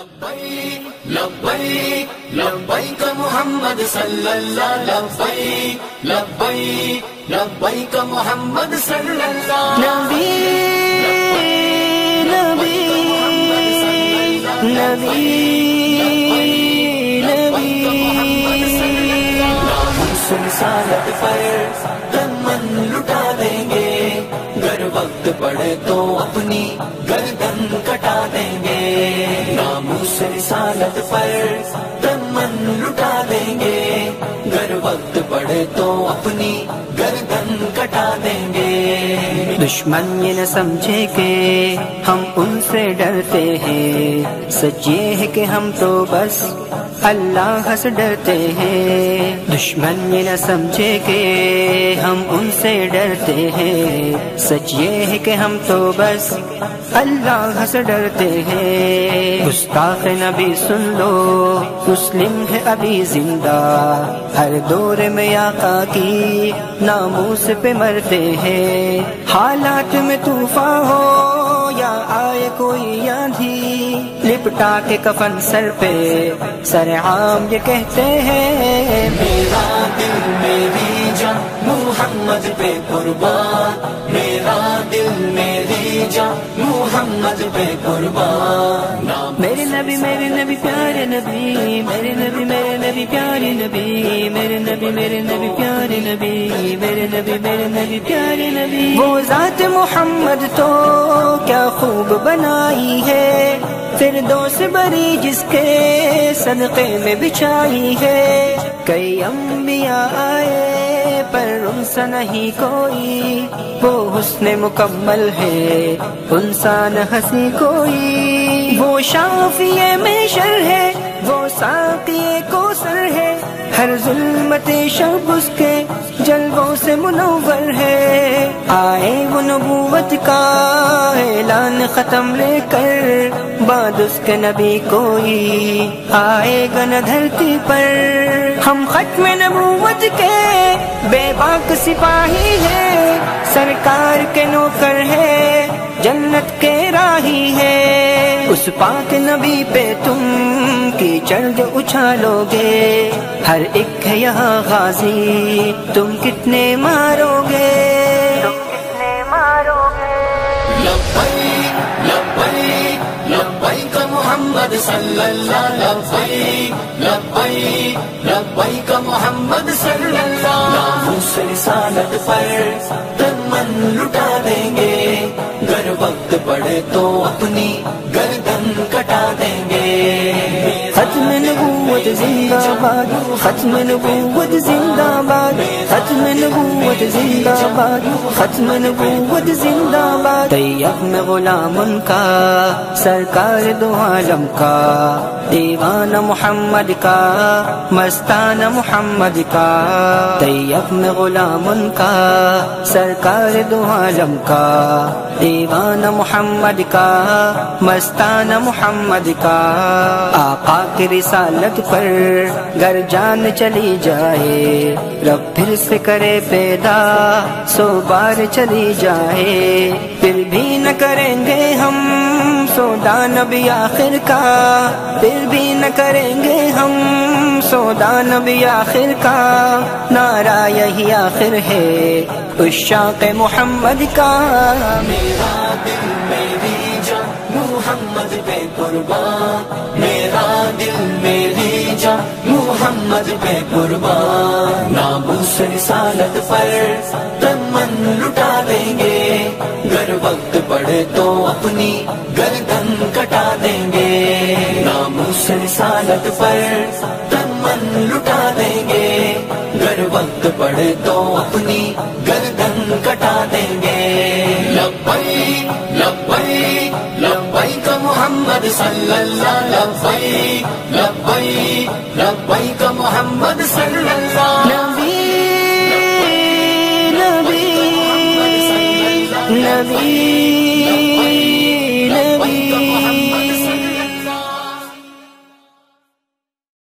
لبیک لبیک لبیک محمد صلی اللہ لبیک لبیک لبیک محمد صلی اللہ نبی نبی نبی نبی۔ سالت پر تن من لٹا دیں گے گر وقت پڑے تو اپنی گردن کٹا دیں گے۔ ناموس رسالت پر دمن من لٹا دیں گے گر وقت پڑے تو اپنی گردن کٹا دیں گے دشمن یہ نہ سمجھے کہ ہم ان سے ڈرتے ہیں۔ سچ یہ ہے کہ ہم تو بس اللہ سے ڈرتے ہیں۔ دشمن یہ نہ سمجھے کہ ہم ان سے ڈرتے ہیں۔ سچ یہ ہے کہ ہم تو بس اللہ سے ڈرتے ہیں۔ گستاخ نبی سن لو، مسلم ہے ابھی زندہ۔ ہر دور میں آقا کی ناموس پہ مرتے ہیں۔ حالات میں طوفان ہو یا آئے کوئی آندھی، لپٹا کے کفن سر پہ سر عام یہ کہتے ہیں، میرا دل میری جان، محمد پہ قربان۔ جان محمد پہ قربان۔ میرے نبی میرے نبی پیارے نبی۔ میرے نبی میرے نبی پیارے نبی۔ میرے نبی میرے نبی پیارے نبی۔ میرے نبی میرے نبی پیارے نبی۔ وہ ذات محمد تو کیا خوب بنائی ہے۔ پھر دوست بری جس کے صدقے میں بچھائی ہے۔ کئی انبیاء آئے پر ان نہیں کوئی۔ وہ حسن مکمل ہے انسان ہنسی کوئی۔ وہ شافی میں شر ہے، وہ ساقی کو ہر ظلمت شب اس کے جلووں سے منور ہے۔ آئے وہ نبوت کا اعلان ختم لے کر بعد اس کے نبی کوئی آئے گا نہ دھرتی پر۔ ہم ختم نبوت کے بے باک سپاہی ہے سرکار کے نوکر ہے۔ جنت کے راہی ہے۔ اس پاک نبی پہ تم کی چرد اچھالو گے ہر ایک ہے یہاں غازی تم کتنے مارو گے مارو گے لبیک لبیک لبیک محمد صلی اللہ لبیک لبیک لبیک محمد صلی اللہ رسالت پر تن من لٹا وقت پڑے تو اپنی گردن کٹا دیں گے۔ ختم نبوت زندہ باد ختم نبوت زندہ باد ختم نبوت زندہ باد ختم نبوت زندہ باد۔ طیب میں غلام ان کا، سرکار دو عالم کا۔ دیوان محمد کا، مستان محمد کا۔ طیب میں غلام ان کا، سرکار دو عالم کا۔ دیوان محمد کا، مستان محمد کا۔ آقا کی رسالت پر گر جان چلی جائے۔ رب پھر سے کرے پیدا، سو بار چلی جائے۔ پھر بھی نہ کریں گے ہم سودا نبی آخر کا۔ پھر بھی نہ کریں گے ہم سودا نبی آخر کا۔ نعرہ یہی آخر ہے اشاق محمد کا۔ میرا دل میری جان محمد پہ قربان۔ میرا دل میری جان محمد پہ قربان۔ ناموس رسالت پر تن من لٹا دیں گے۔ گر وقت پڑے تو اپنی گردن کٹا دیں گے۔ ناموس رسالت پر تن من لٹا دیں گے۔ گر وقت پڑے تو اپنی گردن کٹا دیں گے۔ محمد صلی اللہ لبیک لبیک کا محمد صلی اللہ نبی نبی نبی